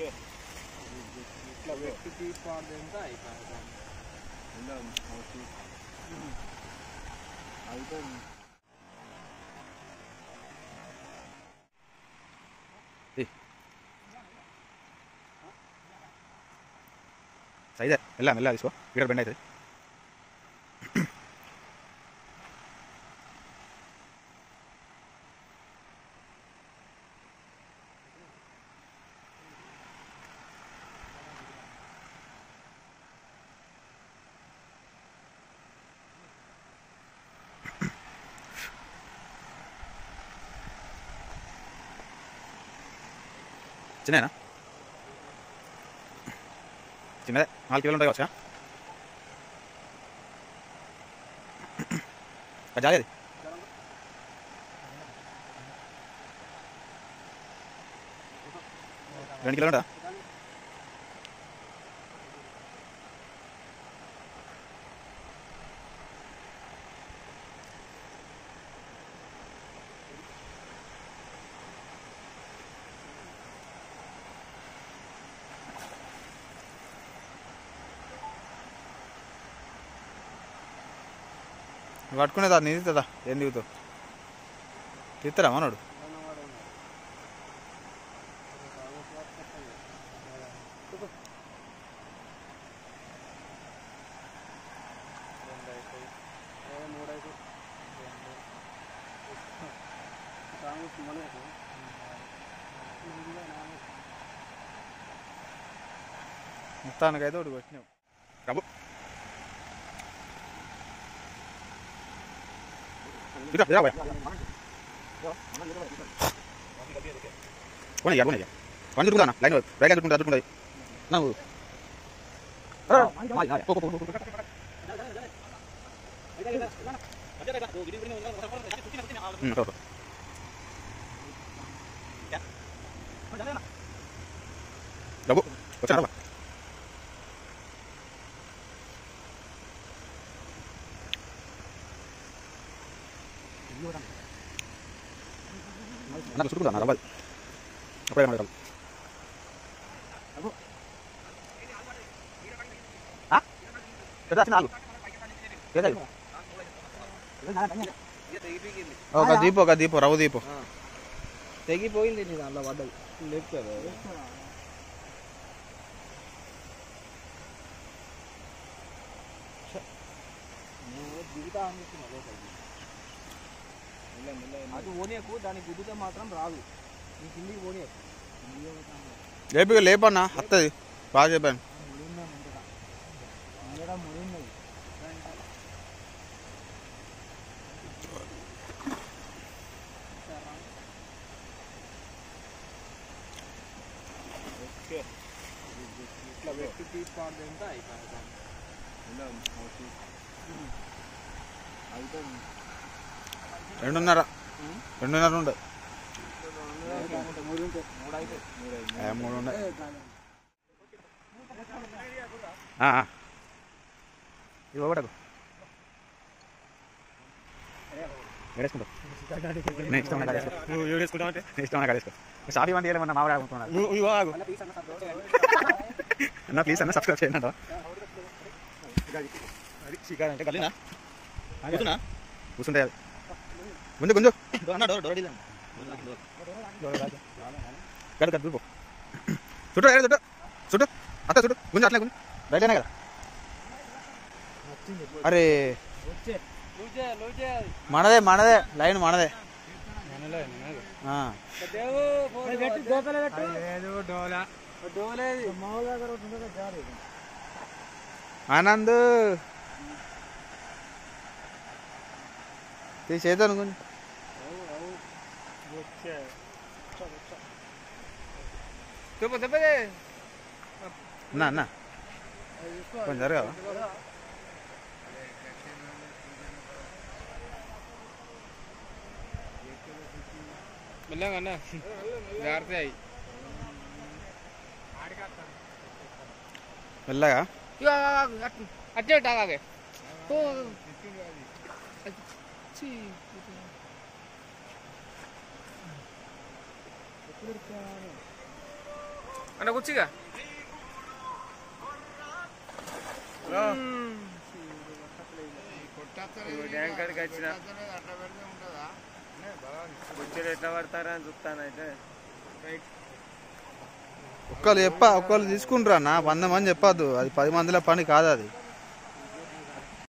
chưa là việc cái cái con đến dạy phải làm đến lần một chút ấy cũng đi size ಎಲ್ಲ ಎಲ್ಲ ಇಸುವ ಗಿಡ ಬೆಂಡ ಆಯ್ತು పట్టుకునేదా నీ దిగుతుందా ఏం దిగుతావు తీస్తారా మనోడు రెండు పట్టుకునే దా నీది తదా? ఏం దిగుతావు? తీస్తారా మనోడు? మొత్తానికైతే ఒకటి కొట్టినావు Cuidado, cuidado, güey. Bueno, ya, bueno, ya. Cuando tú ganas, la no, la que tú tú tú. No. Ah, vaya, vaya. Poco, poco, poco. Hmm, betul. Ya. Dah bu, macam apa? నాకు చుట్టుకుంటా నా డబ్బాది అప్పుడే కనబడతాం ఒక దీపు ఒక దీపు రవ్వ దీపు తెగిపోయింది నీ దాంట్లో పడ్డది లేపుతారు దిగుతా అనిపిస్తున్నా లోపలికి అటు ఓనియకు దానికి గుద్దితే మాత్రం రాదు నీ కిందికి ఓనియకు లేపు లేపన్నా వస్తుంది బాగా చెప్పాను ముడిన్నది ఇట్లా వ్యక్తి తీసుకోవద్దు ఎంత అయిపోయింది రెండున్నర. రెండున్నర ఉండు. మూడు ఉంటాయి మూడు అయితే ఏ, మూడు ఉండే ఇది ఒకటకు. ఏడేసుకుంటావు? నేను ఇష్టం ఉన్నా కాడేసుకో నువ్వు ఏడేసుకుంటావు అంటే? నేను ఇష్టం ఉన్నా కాడేసుకో సాఫీ ఏమన్నా మామిడి అన్న ప్లీజ్ అన్న సబ్స్క్రైబ్ చేయండి అంటే కలినా అది గుంజు గడు గడు దూరిపో చుట్టూ ఏడు చుట్టూ. చుట్టూ. అత్త చుట్టూ. గుంజు అట్లే గుంజు రైట్ కదా. అరే. మనదే మనదే. లైన్ మనదే. ఆ. 谢谢。这个这。对不对不对？那那。പഞ്ചാറ് കഥ എല്ലാം കണ്ട നേരത്തെയായി മെല്ലകാ അറ്റ വിട്ടാകാതെ ഓ ചീ అంటే కూర్చిగా. డ్యాం కాడికి వచ్చిన. బుచ్చలు ఎట్లా పడతారా అని చూస్తాను అయితే. ఒక్కళ్ళు చెప్ప ఒక్కళ్ళు తీసుకుంటారా అన్న వంద మంది చెప్పద్దు. అది పది మందిల పని కాదు అది.